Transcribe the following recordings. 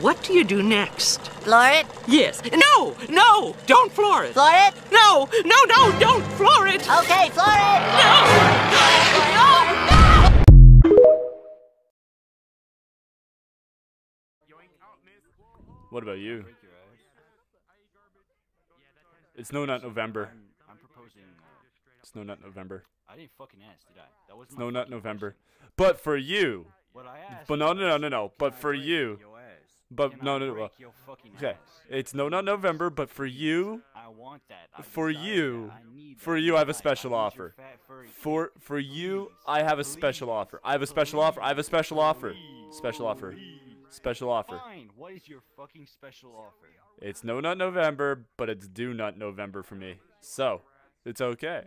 what do you do next? Floor it? Yes. No! No! Don't floor it! Floor it? No! No, no! Don't floor it! Okay, floor it! No. What about you? It's no nut November. I'm proposing. Uh, It's no nut November. I didn't fucking ask, did I? That was It's no nut November. But for you. What I asked. But no, no, no, no, no. But I for break you. But Can no, no, no. well, your fucking Okay. ass? It's no nut November, but for you, I want that. I for you, that. For you, I have a special offer. For for you, I have a special offer. I have a special offer. I have a special offer. Special offer. Special offer. Fine. What is your fucking special offer? It's no nut November, but it's do nut November for me. So, it's okay.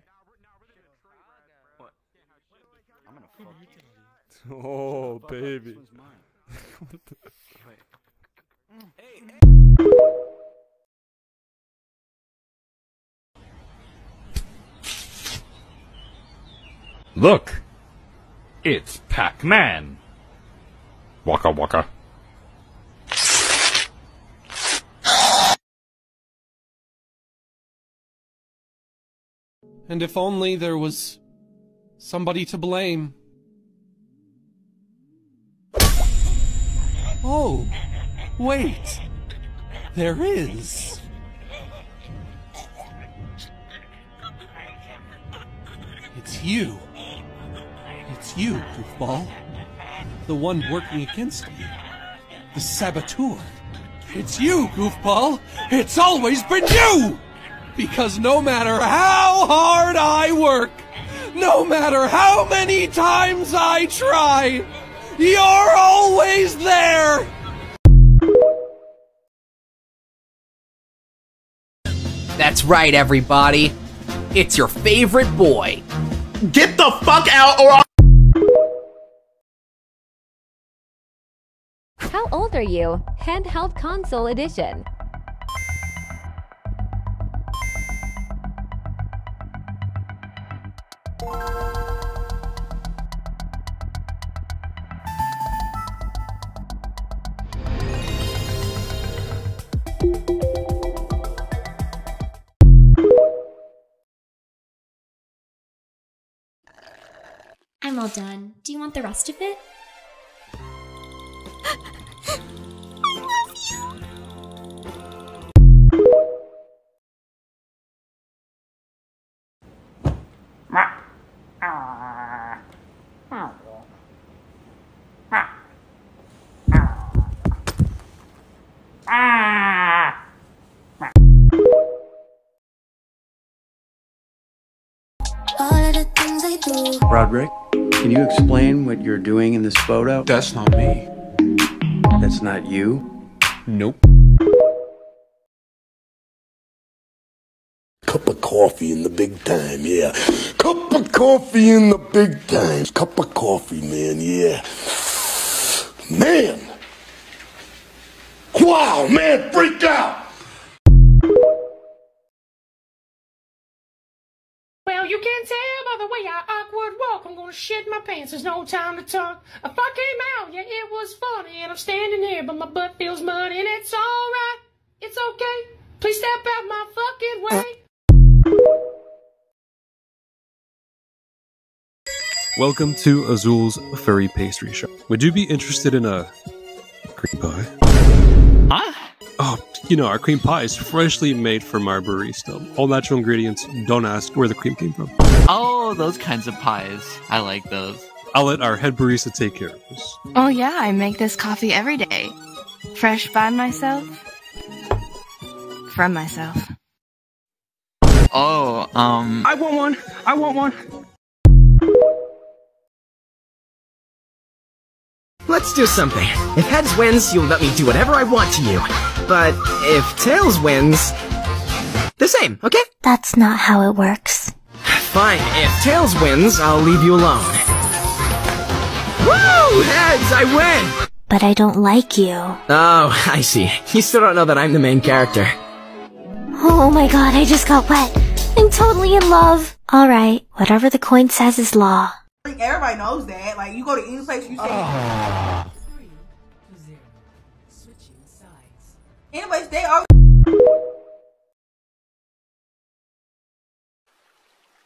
I'm gonna fuck you. Oh, baby. One's mine. Wait. Look! It's Pac-Man! Waka waka. And if only there was somebody to blame. Oh, wait. There is. It's you. It's you, goofball. The one working against me. The saboteur. It's you, goofball. It's always been you! Because no matter how hard I work, no matter how many times I try, you're always That's right, everybody. It's your favorite boy. Get the fuck out or I'll How old are you? Handheld console edition. I'm all done. Do you want the rest of it? Roderick, can you explain what you're doing in this photo? That's not me. That's not you? Nope. Cup of coffee in the big time, yeah. Cup of coffee in the big time. Cup of coffee, man, yeah. Man! Wow, man, freaked out! Well, you can tell by the way I awkward walk. I'm gonna shit my pants. There's no time to talk. I fuck came out, yeah, it was funny. And I'm standing here, but my butt feels muddy. And it's alright. It's okay. Please step out my fucking way. Welcome to Azul's Furry Pastry Shop. Would you be interested in a cream pie? Huh? Oh, you know, our cream pie is freshly made from our barista. All natural ingredients. Don't ask where the cream came from. Oh, those kinds of pies. I like those. I'll let our head barista take care of this. Oh, yeah, I make this coffee every day. Fresh by myself. From myself. Oh, um. I want one. I want one. Let's do something. If Heads wins, you'll let me do whatever I want to you. But if Tails wins, the same, okay? That's not how it works. Fine. If Tails wins, I'll leave you alone. Woo! Heads, I win! But I don't like you. Oh, I see. You still don't know that I'm the main character. Oh my god, I just got wet. I'm totally in love. Alright, whatever the coin says is law. Like, everybody knows that. Like you go to any place, you say. Ah. Anyways, they are.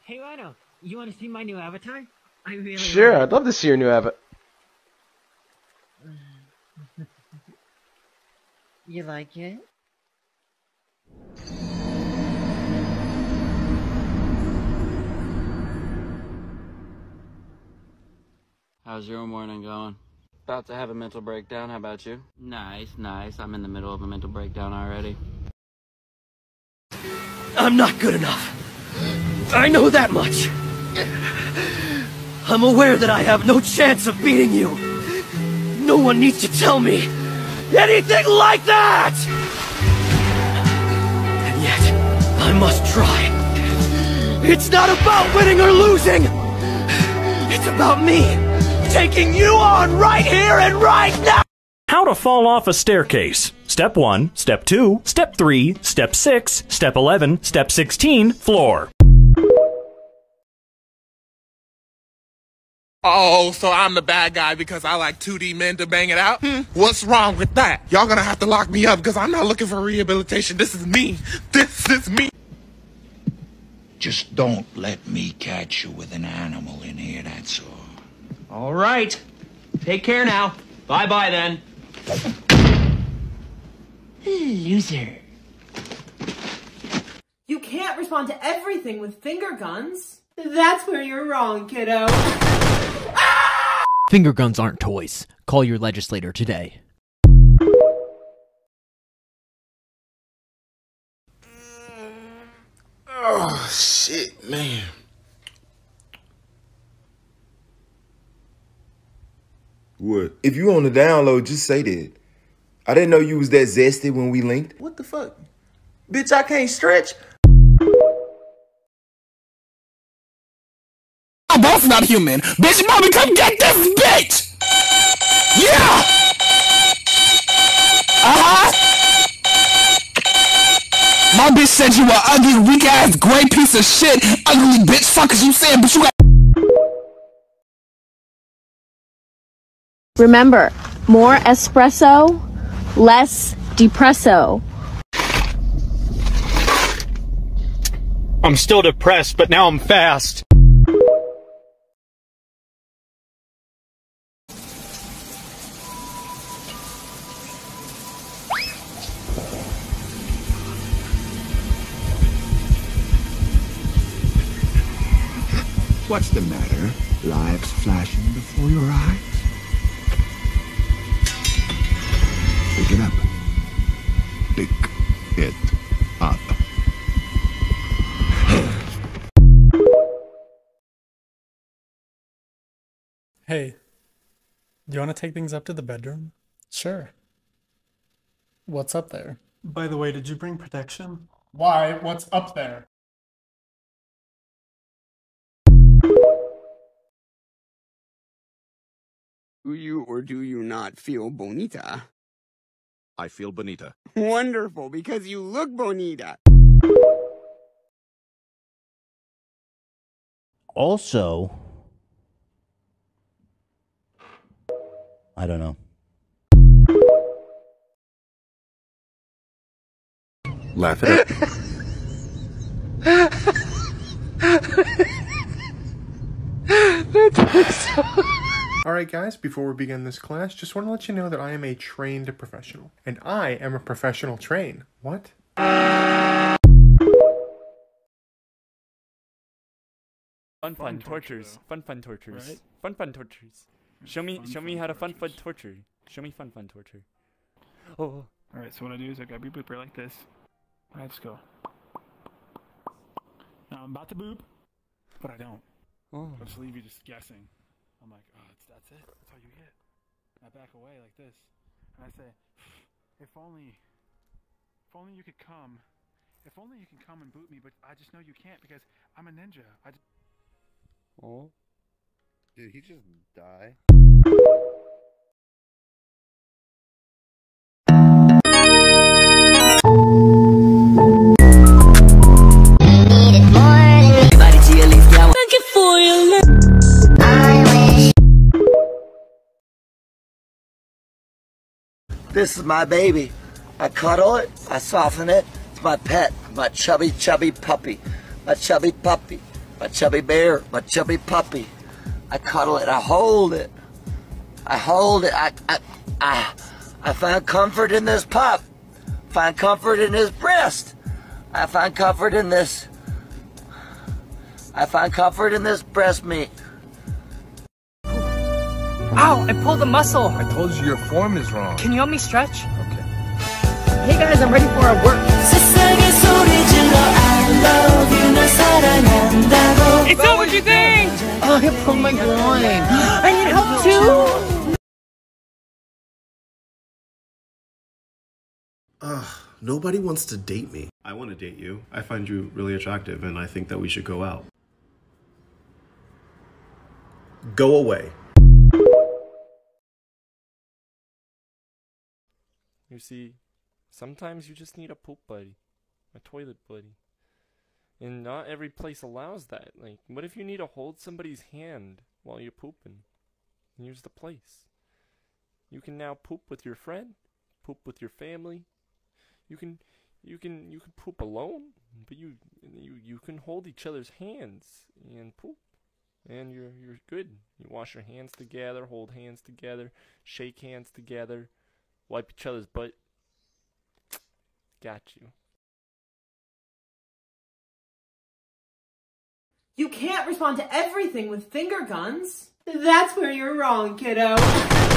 Hey Rhino, you want to see my new avatar? I really Sure, I'd love to see your new avatar. You like it? How's your morning going? About to have a mental breakdown. How about you? Nice, nice. I'm in the middle of a mental breakdown already. I'm not good enough. I know that much. I'm aware that I have no chance of beating you. No one needs to tell me anything like that! And yet, I must try. It's not about winning or losing! It's about me taking you on right here and right now! How to fall off a staircase. Step 1, Step 2, Step 3, Step 6, Step 11, Step 16, floor. Oh, so I'm the bad guy because I like 2D men to bang it out? Hmm, what's wrong with that? Y'all gonna have to lock me up because I'm not looking for rehabilitation. This is me. This is me. Just don't let me catch you with an animal in here, that's all. All right. Take care now. Bye bye then. Loser. You can't respond to everything with finger guns. That's where you're wrong, kiddo. Finger guns aren't toys. Call your legislator today. Oh shit, man. What? If you on the download, just say that. I didn't know you was that zesty when we linked. What the fuck? Bitch, I can't stretch. I'm both not human. Bitch, mommy, come get this bitch! Yeah! Uh-huh! My bitch said you were ugly, weak ass, gray piece of shit. Ugly bitch, fuckers you said, but you got Remember, more espresso, less depresso. I'm still depressed, but now I'm fast. What's the matter? Lives flashing before your eyes? Hey, you want to take things up to the bedroom? Sure. What's up there? By the way, did you bring protection? Why? What's up there? Do you or do you not feel bonita? I feel bonita. Wonderful, because you look bonita. Also, I don't know. Laugh it Alright guys, before we begin this class, just want to let you know that I am a trained professional. And I am a professional train. What? Fun fun tortures. Fun fun tortures. Right? Fun fun tortures. Show me Fun, show me how to fun fun torture. Show me fun fun torture. Oh. oh, oh. oh. Alright, so what I do is I grab your booper like this. I just go. Now I'm about to boop, but I don't. Oh. I just leave you just guessing. I'm like, oh, it's, that's it. That's all you get. I back away like this, and I say, if only, if only you could come. If only you can come and boot me, but I just know you can't because I'm a ninja. I just. Oh. Did he just die? This is my baby. I cuddle it, I soften it. It's my pet, my chubby, chubby puppy. My chubby puppy, my chubby bear, my chubby puppy. I cuddle it, I hold it. I hold it. I, I, I, I find comfort in this pup. Find comfort in his breast. I find comfort in this. I find comfort in this breast meat. Ow, I pulled a muscle. I told you your form is wrong. Can you help me stretch? Okay. Hey guys, I'm ready for our work. Oh, I pulled my groin. I need help too. Ugh, nobody wants to date me. I want to date you. I find you really attractive and I think that we should go out. Go away. You see, sometimes you just need a poop buddy, a toilet buddy. And not every place allows that. Like, what if you need to hold somebody's hand while you're pooping? Here's the place. You can now poop with your friend, poop with your family. You can, you can, you can poop alone, but you, you, you can hold each other's hands and poop, and you're, you're good. You wash your hands together, hold hands together, shake hands together, wipe each other's butt. Got you. You can't respond to everything with finger guns. That's where you're wrong, kiddo.